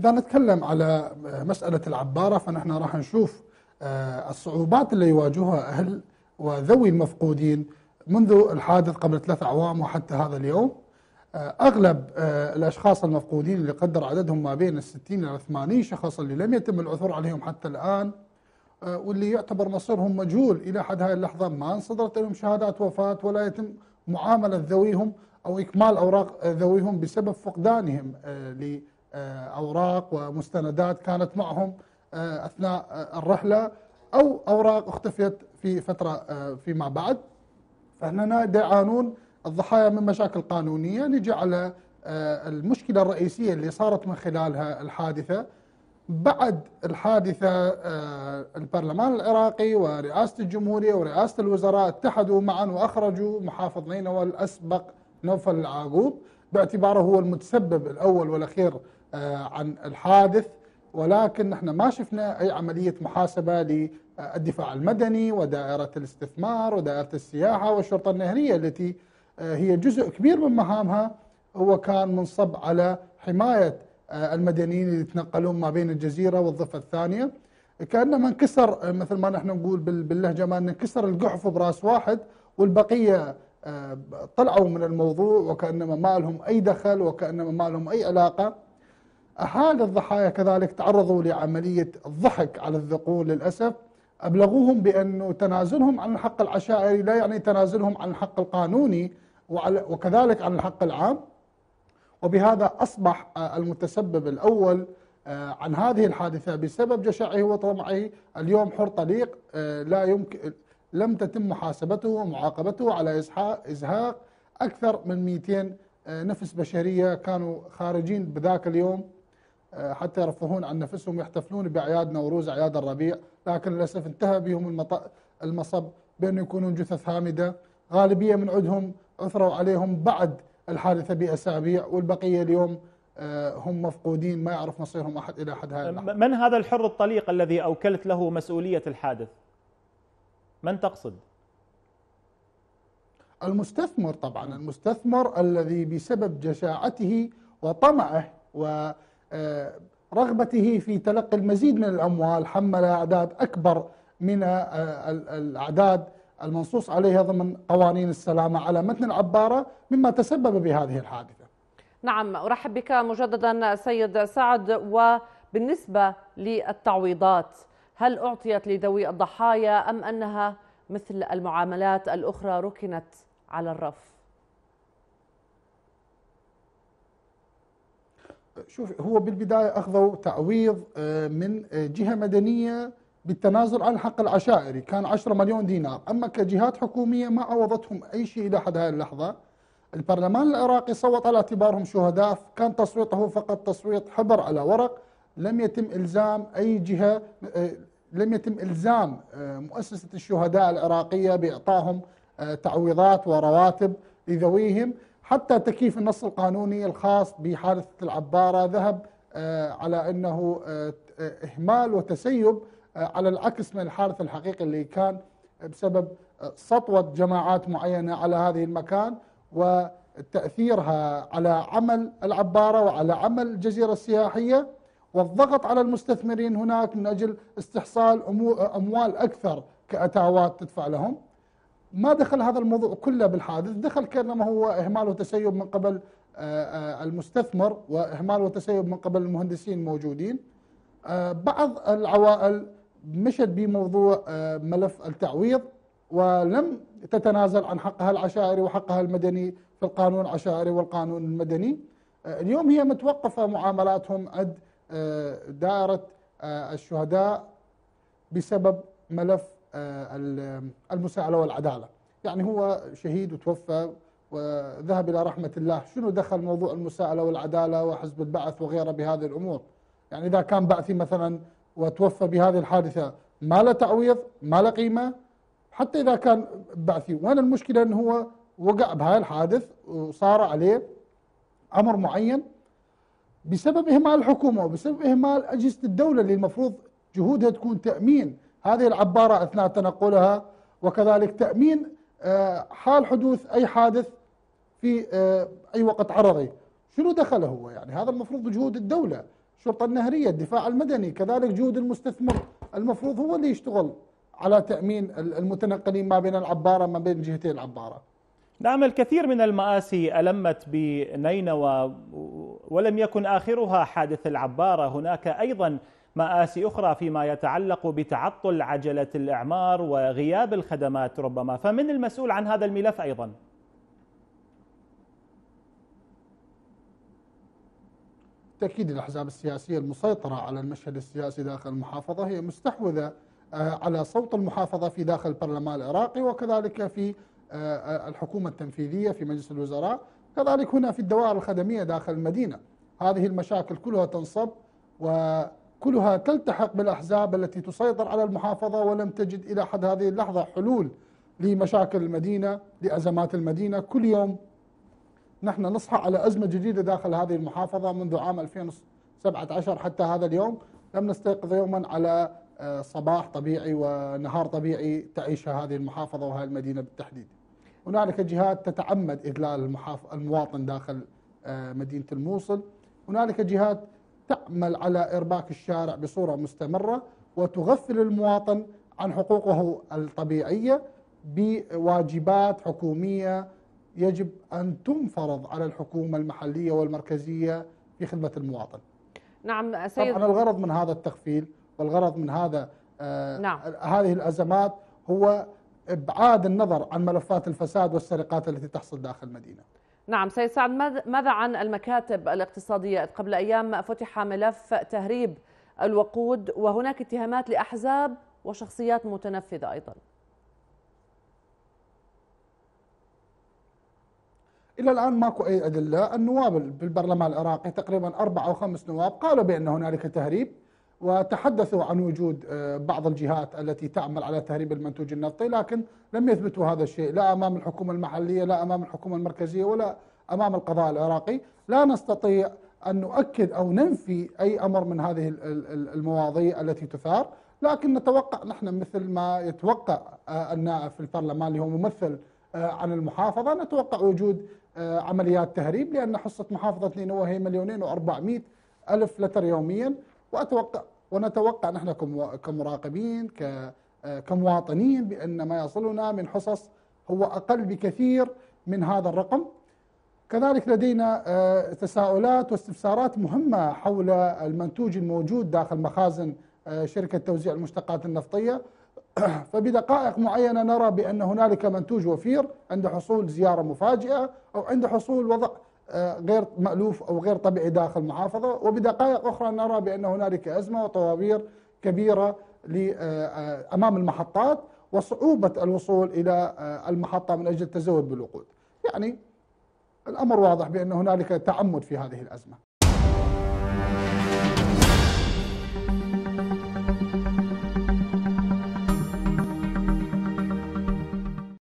إذا نتكلم على مسألة العبارة فنحن راح نشوف آه، الصعوبات اللي يواجهها أهل وذوي المفقودين منذ الحادث قبل ثلاث أعوام وحتى هذا اليوم. آه، أغلب آه، الأشخاص المفقودين اللي قدر عددهم ما بين الستين إلى 80 شخص اللي لم يتم العثور عليهم حتى الآن واللي يعتبر مصيرهم مجهول إلى حد هذه اللحظة ما انصدرت لهم شهادات وفاة ولا يتم معاملة ذويهم أو إكمال أوراق ذويهم بسبب فقدانهم لأوراق ومستندات كانت معهم آه، أثناء آه، الرحلة أو أوراق اختفيت في فترة آه، فيما بعد. فهنا يعانون الضحايا من مشاكل قانونية. نجي على المشكلة الرئيسية اللي صارت من خلالها الحادثة. بعد الحادثة البرلمان العراقي ورئاسة الجمهورية ورئاسة الوزراء اتحدوا معا وأخرجوا محافظ نينوى الاسبق نوفل العاقوب. باعتباره هو المتسبب الأول والأخير عن الحادث ولكن نحن ما شفنا أي عملية محاسبة للدفاع المدني ودائرة الاستثمار ودائرة السياحة والشرطة النهرية التي آه، هي جزء كبير من مهامها. هو كان منصب على حماية آه، المدنيين اللي يتنقلون ما بين الجزيرة والضفة الثانية. كأنما انكسر آه، مثل ما نحن نقول باللهجة ما انكسر القحف براس واحد والبقية طلعوا من الموضوع وكأنما ما لهم أي دخل وكأنما ما لهم أي علاقة. أهالي الضحايا كذلك تعرضوا لعملية الضحك على الذقون للأسف. أبلغوهم بأنه تنازلهم عن الحق العشائري لا يعني تنازلهم عن الحق القانوني وكذلك عن الحق العام. وبهذا أصبح المتسبب الأول آه، عن هذه الحادثة بسبب جشعه وطمعه. اليوم حر طليق آه، لا يمكن لم تتم محاسبته ومعاقبته على إزهاق. أكثر من 200 آه، نفس بشرية كانوا خارجين بذاك اليوم. آه، حتى يرفهون عن نفسهم يحتفلون بأعياد نوروز أعياد الربيع لكن للأسف انتهى بهم المصب بأن يكونون جثث هامدة. غالبية من عدهم عثروا عليهم بعد الحادثة بأسابيع والبقية اليوم آه، هم مفقودين ما يعرف مصيرهم أحد إلى حد هذا. من هذا الحر الطليق الذي أوكلت له مسؤولية الحادث؟ من تقصد؟ المستثمر طبعا المستثمر الذي بسبب جشاعته وطمعه و آه، رغبته في تلقي المزيد من الأموال حمل أعداد أكبر من آه، الأعداد المنصوص عليها ضمن قوانين السلامة على متن العبارة مما تسبب بهذه الحادثة. نعم أرحب بك مجددا سيد سعد. وبالنسبة للتعويضات هل أعطيت لذوي الضحايا أم أنها مثل المعاملات الأخرى ركنت على الرف؟ شوف هو بالبداية أخذوا تعويض آه، من آه، جهة مدنية بالتنازل عن الحق العشائري كان 10 مليون دينار. أما كجهات حكومية ما عوضتهم أي شيء إلى حد هذه اللحظة. البرلمان العراقي صوت على اعتبارهم شهداء كان تصويته فقط تصويت حبر على ورق. لم يتم إلزام أي جهة آه، لم يتم إلزام مؤسسة الشهداء العراقية بإعطائهم تعويضات ورواتب لذويهم. حتى تكييف النص القانوني الخاص بحادثة العبارة ذهب آه، على أنه آه، إهمال وتسيب آه، على العكس من الحادث الحقيقي اللي كان بسبب سطوة جماعات معينة على هذه المكان وتأثيرها على عمل العبارة وعلى عمل الجزيرة السياحية. والضغط على المستثمرين هناك من أجل استحصال أموال أكثر كأتاوات تدفع لهم. ما دخل هذا الموضوع كله بالحادث. دخل كأنما هو إهمال وتسيب من قبل آه، آه، المستثمر وإهمال وتسيب من قبل المهندسين الموجودين آه، بعض العوائل مشت بموضوع ملف التعويض ولم تتنازل عن حقها العشائري وحقها المدني في القانون العشائري والقانون المدني. اليوم هي متوقفة معاملاتهم عند دائرة الشهداء بسبب ملف المساءلة والعدالة. يعني هو شهيد وتوفى وذهب إلى رحمة الله. شنو دخل موضوع المساءلة والعدالة وحزب البعث وغيره بهذه الأمور؟ يعني إذا كان بعثي مثلا وتوفى بهذه الحادثة ما له تعويض ما له قيمة؟ حتى إذا كان بعثي وين المشكلة؟ أنه هو وقع بهذا الحادث وصار عليه أمر معين بسبب إهمال الحكومة وبسبب إهمال أجهزة الدولة اللي المفروض جهودها تكون تأمين هذه العبارة أثناء تنقلها وكذلك تأمين آه، حال حدوث أي حادث في آه، أي وقت عرضي. شنو دخله هو؟ يعني هذا المفروض بجهود الدولة الشرطة النهرية الدفاع المدني كذلك جهود المستثمر. المفروض هو اللي يشتغل على تأمين المتنقلين ما بين العبارة ما بين جهتي العبارة. نعم الكثير من المآسي ألمت بنينوى ولم يكن آخرها حادث العبارة. هناك أيضا مآسي أخرى فيما يتعلق بتعطل عجلة الإعمار وغياب الخدمات ربما. فمن المسؤول عن هذا الملف أيضا. بالتأكيد الأحزاب السياسية المسيطرة على المشهد السياسي داخل المحافظة هي مستحوذة آه، على صوت المحافظة في داخل البرلمان العراقي وكذلك في آه، آه، الحكومة التنفيذية في مجلس الوزراء كذلك هنا في الدوائر الخدمية داخل المدينة. هذه المشاكل كلها تنصب وكلها تلتحق بالأحزاب التي تسيطر على المحافظة ولم تجد إلى حد هذه اللحظة حلول لمشاكل المدينة لأزمات المدينة. كل يوم نحن نصحى على أزمة جديدة داخل هذه المحافظة منذ عام 2017 حتى هذا اليوم لم نستيقظ يوما على آه، صباح طبيعي ونهار طبيعي تعيشها هذه المحافظة وهذه المدينة بالتحديد. هنالك جهات تتعمد إذلال. المواطن داخل آه، مدينة الموصل. هنالك جهات تعمل على إرباك الشارع بصورة مستمرة وتغفل المواطن عن حقوقه الطبيعية بواجبات حكومية يجب أن تنفرض على الحكومة المحلية والمركزية في خدمة المواطن نعم سيد طبعا الغرض من هذا التخفيل والغرض من هذا آه نعم. هذه الأزمات هو إبعاد النظر عن ملفات الفساد والسرقات التي تحصل داخل المدينة نعم سيد سعد ماذا عن المكاتب الاقتصادية؟ قبل أيام فتح ملف تهريب الوقود وهناك اتهامات لأحزاب وشخصيات متنفذة أيضا. إلى الآن ماكو أي أدلة، النواب بالبرلمان العراقي تقريبا أربع أو خمس نواب قالوا بأن هنالك تهريب. وتحدثوا عن وجود آه، بعض الجهات التي تعمل على تهريب المنتوج النفطي لكن لم يثبتوا هذا الشيء لا أمام الحكومة المحلية لا أمام الحكومة المركزية ولا أمام القضاء العراقي، لا نستطيع أن نؤكد أو ننفي أي أمر من هذه المواضيع التي تثار، لكن نتوقع نحن مثل ما يتوقع آه، النائب في البرلمان اللي هو ممثل آه، عن المحافظة نتوقع وجود آه، عمليات تهريب لأن حصة محافظة نينوى هي مليونين و400 ألف لتر يوميا. وأتوقع ونتوقع نحن كمراقبين آه، كمواطنين بأن ما يصلنا من حصص هو أقل بكثير من هذا الرقم. كذلك لدينا آه، تساؤلات واستفسارات مهمة حول المنتوج الموجود داخل مخازن شركة توزيع المشتقات النفطية. فبدقائق معينة نرى بأن هنالك منتوج وفير عند حصول زيارة مفاجئة أو عند حصول وضع آه، غير مألوف أو غير طبيعي داخل المحافظة. وبدقائق أخرى نرى بأن هنالك أزمة وطوابير كبيرة آه، آه، أمام المحطات وصعوبة الوصول إلى المحطة من أجل التزود بالوقود. يعني الأمر واضح بأن هنالك تعمد في هذه الأزمة.